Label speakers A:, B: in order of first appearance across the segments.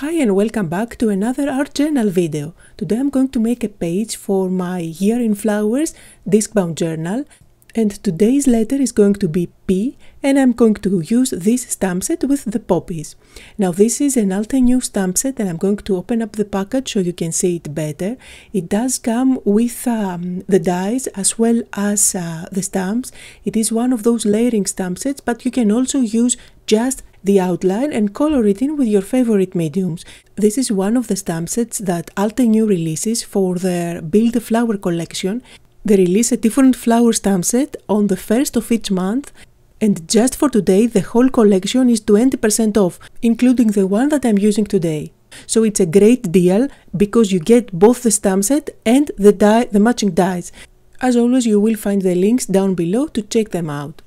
A: Hi and welcome back to another art journal video. Today I'm going to make a page for my Year in Flowers disc-bound journal and today's letter is going to be P and I'm going to use this stamp set with the poppies. Now this is an Altenew stamp set and I'm going to open up the package so you can see it better. It does come with um, the dies as well as uh, the stamps. It is one of those layering stamp sets but you can also use just the outline and color it in with your favorite mediums. This is one of the stamp sets that Altenew releases for their Build a Flower collection. They release a different flower stamp set on the first of each month and just for today the whole collection is 20% off, including the one that I'm using today. So it's a great deal because you get both the stamp set and the die, the matching dies. As always you will find the links down below to check them out.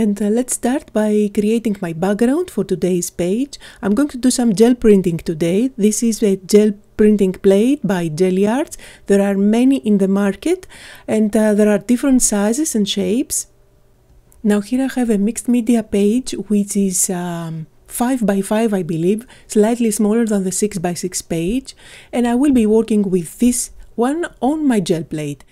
A: And uh, let's start by creating my background for today's page. I'm going to do some gel printing today. This is a gel printing plate by Gelli Arts. There are many in the market and uh, there are different sizes and shapes. Now here I have a mixed media page which is um, 5 by 5 I believe, slightly smaller than the 6 by 6 page and I will be working with this one on my gel plate.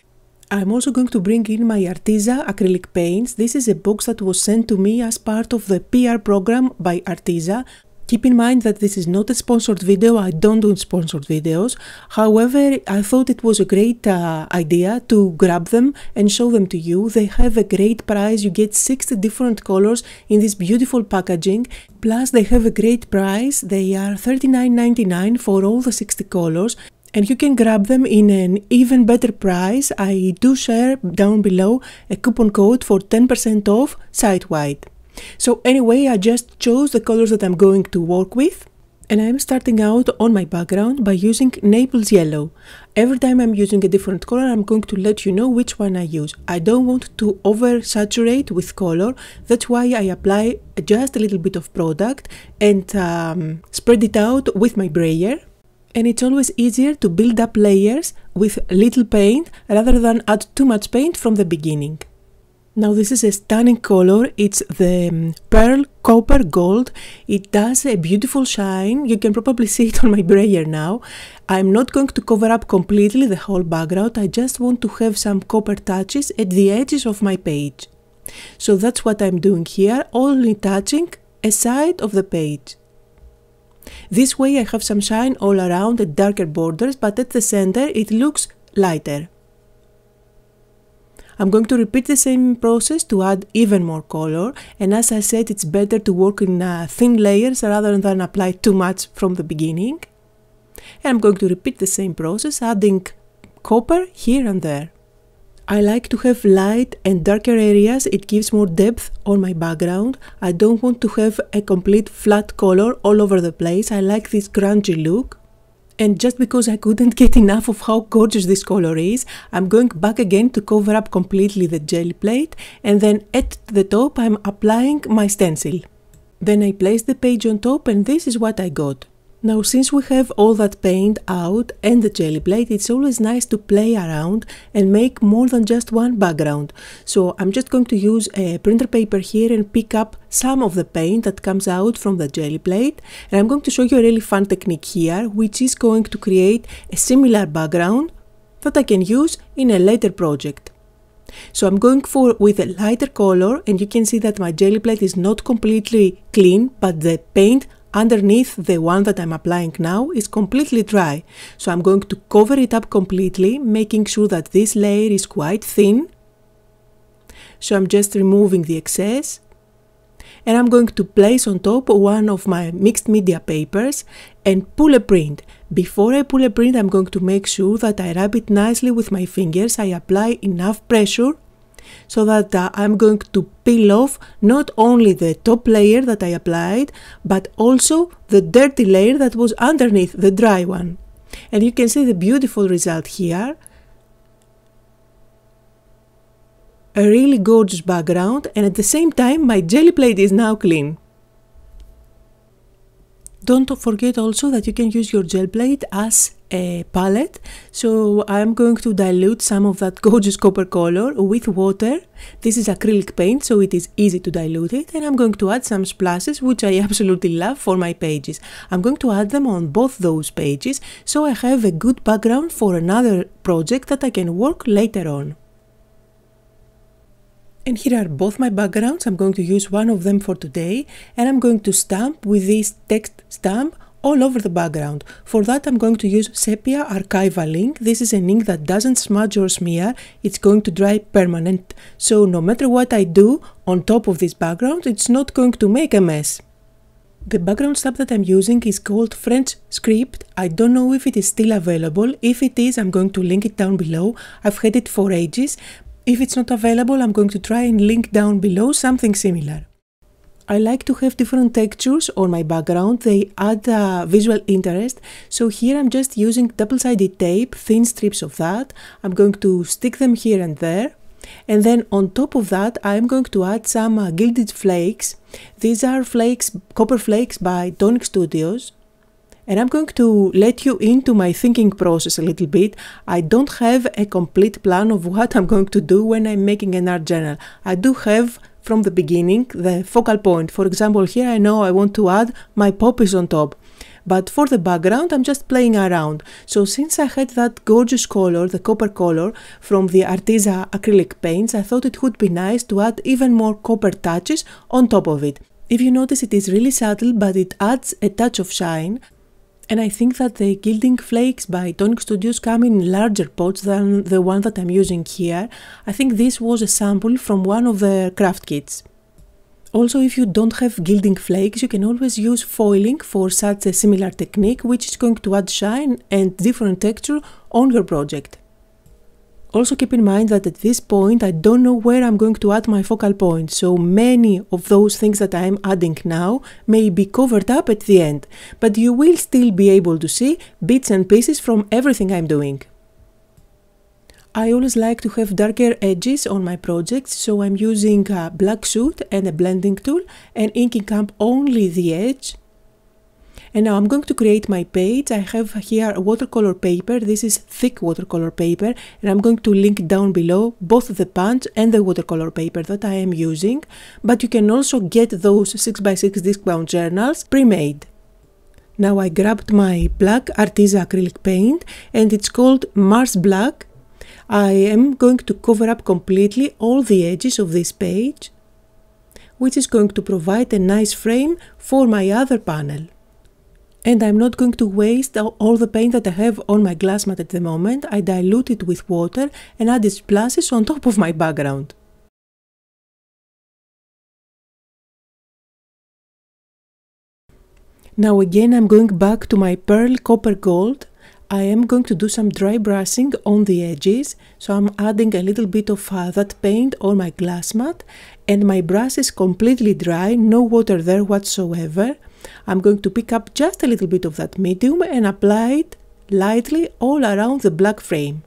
A: I'm also going to bring in my Arteza acrylic paints. This is a box that was sent to me as part of the PR program by Arteza. Keep in mind that this is not a sponsored video, I don't do sponsored videos. However, I thought it was a great uh, idea to grab them and show them to you. They have a great price, you get 60 different colors in this beautiful packaging. Plus they have a great price, they are $39.99 for all the 60 colors and you can grab them in an even better price. I do share down below a coupon code for 10% off site-wide. So anyway, I just chose the colors that I'm going to work with and I'm starting out on my background by using Naples Yellow. Every time I'm using a different color, I'm going to let you know which one I use. I don't want to oversaturate with color, that's why I apply just a little bit of product and um, spread it out with my brayer and it's always easier to build up layers with little paint rather than add too much paint from the beginning. Now this is a stunning color, it's the um, Pearl Copper Gold. It does a beautiful shine, you can probably see it on my brayer now. I'm not going to cover up completely the whole background, I just want to have some copper touches at the edges of my page. So that's what I'm doing here, only touching a side of the page. This way I have some shine all around and darker borders, but at the center it looks lighter. I'm going to repeat the same process to add even more color and as I said it's better to work in uh, thin layers rather than apply too much from the beginning. And I'm going to repeat the same process adding copper here and there. I like to have light and darker areas, it gives more depth on my background. I don't want to have a complete flat color all over the place, I like this grungy look. And just because I couldn't get enough of how gorgeous this color is, I'm going back again to cover up completely the jelly plate and then at the top I'm applying my stencil. Then I place the page on top and this is what I got. Now since we have all that paint out and the jelly plate, it's always nice to play around and make more than just one background. So I'm just going to use a printer paper here and pick up some of the paint that comes out from the jelly plate. And I'm going to show you a really fun technique here, which is going to create a similar background that I can use in a later project. So I'm going for with a lighter color and you can see that my jelly plate is not completely clean but the paint underneath the one that I'm applying now is completely dry. So I'm going to cover it up completely, making sure that this layer is quite thin. So I'm just removing the excess. And I'm going to place on top one of my mixed media papers and pull a print. Before I pull a print, I'm going to make sure that I rub it nicely with my fingers. I apply enough pressure so that uh, I'm going to peel off not only the top layer that I applied but also the dirty layer that was underneath the dry one. And you can see the beautiful result here. A really gorgeous background and at the same time my jelly plate is now clean. Don't forget also that you can use your gel plate as a palette. So I'm going to dilute some of that gorgeous copper color with water. This is acrylic paint, so it is easy to dilute it. And I'm going to add some splashes, which I absolutely love for my pages. I'm going to add them on both those pages, so I have a good background for another project that I can work later on. And here are both my backgrounds. I'm going to use one of them for today and I'm going to stamp with this text stamp all over the background. For that I'm going to use Sepia Archival ink. This is an ink that doesn't smudge or smear, it's going to dry permanent. So no matter what I do on top of this background, it's not going to make a mess. The background stamp that I'm using is called French Script. I don't know if it is still available. If it is, I'm going to link it down below. I've had it for ages, if it's not available, I'm going to try and link down below something similar. I like to have different textures on my background, they add uh, visual interest. So here I'm just using double-sided tape, thin strips of that. I'm going to stick them here and there. And then on top of that, I'm going to add some uh, gilded flakes. These are flakes, copper flakes by Tonic Studios and I'm going to let you into my thinking process a little bit. I don't have a complete plan of what I'm going to do when I'm making an art journal. I do have from the beginning the focal point. For example, here I know I want to add my poppies on top. But for the background, I'm just playing around. So since I had that gorgeous color, the copper color, from the Arteza acrylic paints, I thought it would be nice to add even more copper touches on top of it. If you notice, it is really subtle, but it adds a touch of shine. And I think that the gilding flakes by Tonic Studios come in larger pots than the one that I'm using here. I think this was a sample from one of the craft kits. Also, if you don't have gilding flakes, you can always use foiling for such a similar technique, which is going to add shine and different texture on your project. Also keep in mind that at this point I don't know where I'm going to add my focal point, so many of those things that I am adding now may be covered up at the end, but you will still be able to see bits and pieces from everything I'm doing. I always like to have darker edges on my projects, so I'm using a black soot and a blending tool and inking up only the edge and now I'm going to create my page. I have here a watercolor paper. This is thick watercolor paper and I'm going to link down below both the punch and the watercolor paper that I am using. But you can also get those 6x6 disc bound journals pre-made. Now I grabbed my black Arteza acrylic paint and it's called Mars Black. I am going to cover up completely all the edges of this page which is going to provide a nice frame for my other panel and I'm not going to waste all the paint that I have on my glass mat at the moment. I dilute it with water and add splashes on top of my background. Now again I'm going back to my pearl copper gold. I am going to do some dry brushing on the edges, so I'm adding a little bit of uh, that paint on my glass mat and my brush is completely dry, no water there whatsoever. I'm going to pick up just a little bit of that medium and apply it lightly all around the black frame.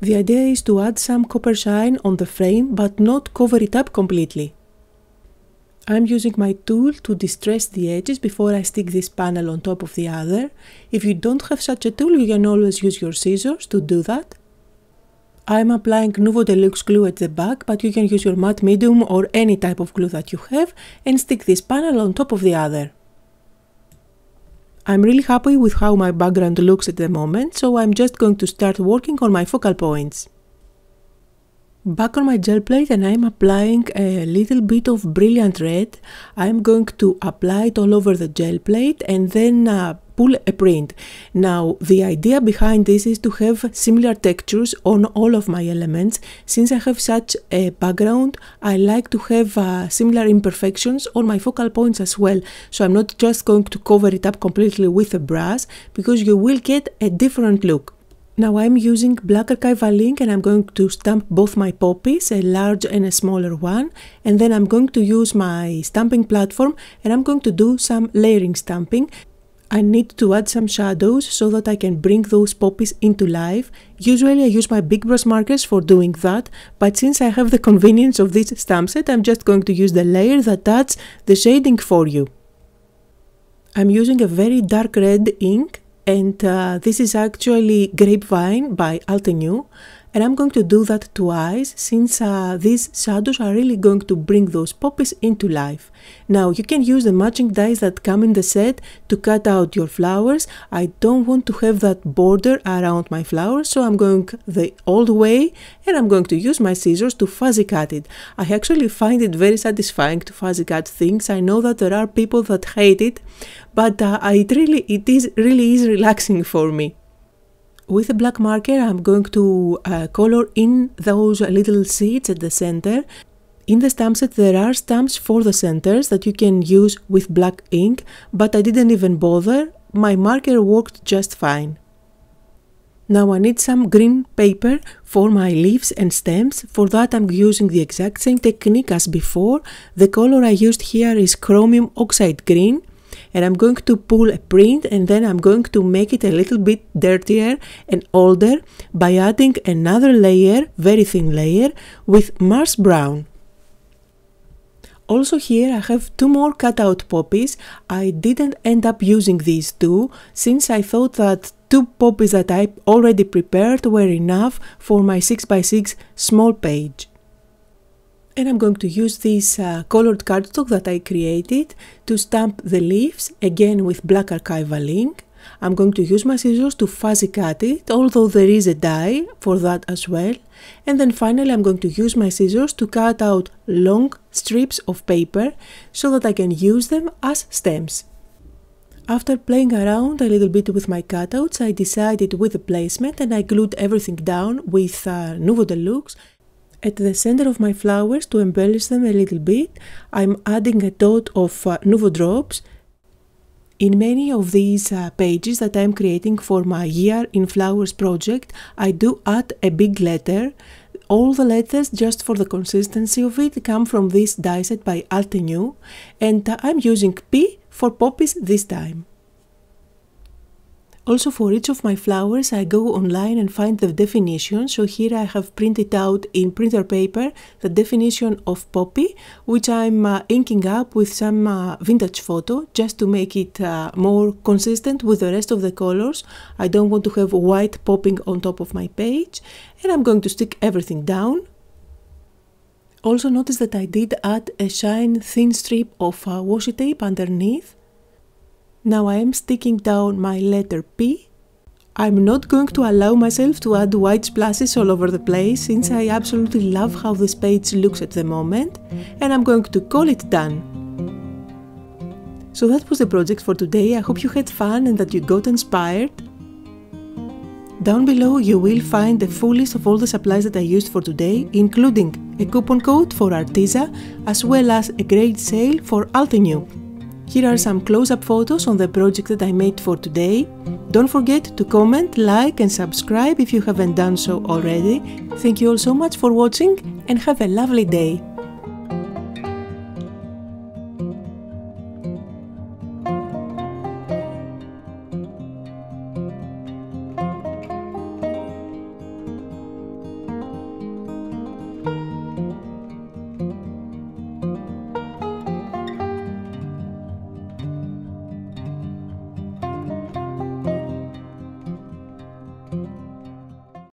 A: The idea is to add some copper shine on the frame but not cover it up completely. I'm using my tool to distress the edges before I stick this panel on top of the other. If you don't have such a tool, you can always use your scissors to do that. I'm applying Nuvo Deluxe glue at the back, but you can use your matte medium or any type of glue that you have and stick this panel on top of the other. I'm really happy with how my background looks at the moment, so I'm just going to start working on my focal points. Back on my gel plate and I'm applying a little bit of brilliant red. I'm going to apply it all over the gel plate and then uh, pull a print. Now the idea behind this is to have similar textures on all of my elements. Since I have such a background, I like to have uh, similar imperfections on my focal points as well. So I'm not just going to cover it up completely with a brush because you will get a different look. Now I'm using black archival ink and I'm going to stamp both my poppies, a large and a smaller one. And then I'm going to use my stamping platform and I'm going to do some layering stamping. I need to add some shadows so that I can bring those poppies into life. Usually I use my big brush markers for doing that, but since I have the convenience of this stamp set, I'm just going to use the layer that adds the shading for you. I'm using a very dark red ink and uh, this is actually Grapevine by Altenew and I'm going to do that twice since uh, these shadows are really going to bring those poppies into life. Now you can use the matching dies that come in the set to cut out your flowers. I don't want to have that border around my flowers so I'm going the old way and I'm going to use my scissors to fuzzy cut it. I actually find it very satisfying to fuzzy cut things. I know that there are people that hate it but uh, it really it is really is relaxing for me. With a black marker I'm going to uh, color in those little seeds at the center. In the stamp set there are stamps for the centers that you can use with black ink, but I didn't even bother, my marker worked just fine. Now I need some green paper for my leaves and stems. For that I'm using the exact same technique as before. The color I used here is chromium oxide green and I'm going to pull a print and then I'm going to make it a little bit dirtier and older by adding another layer, very thin layer, with Mars Brown. Also here I have two more cutout poppies. I didn't end up using these two since I thought that two poppies that I already prepared were enough for my 6x6 small page and I'm going to use this uh, colored cardstock that I created to stamp the leaves again with black archival ink. I'm going to use my scissors to fuzzy cut it, although there is a die for that as well. And then finally I'm going to use my scissors to cut out long strips of paper so that I can use them as stems. After playing around a little bit with my cutouts, I decided with the placement and I glued everything down with uh, Nuvo Deluxe at the center of my flowers, to embellish them a little bit, I'm adding a dot of uh, Nuvo Drops. In many of these uh, pages that I'm creating for my Year in Flowers project, I do add a big letter. All the letters, just for the consistency of it, come from this die set by Altenew, and I'm using P for poppies this time. Also for each of my flowers I go online and find the definition. So here I have printed out in printer paper the definition of poppy which I'm uh, inking up with some uh, vintage photo just to make it uh, more consistent with the rest of the colors. I don't want to have white popping on top of my page and I'm going to stick everything down. Also notice that I did add a shine thin strip of uh, washi tape underneath now I am sticking down my letter P. I'm not going to allow myself to add white splashes all over the place since I absolutely love how this page looks at the moment and I'm going to call it done. So that was the project for today, I hope you had fun and that you got inspired. Down below you will find the full list of all the supplies that I used for today, including a coupon code for Arteza as well as a great sale for Altenew. Here are some close-up photos on the project that I made for today. Don't forget to comment, like and subscribe if you haven't done so already. Thank you all so much for watching and have a lovely day.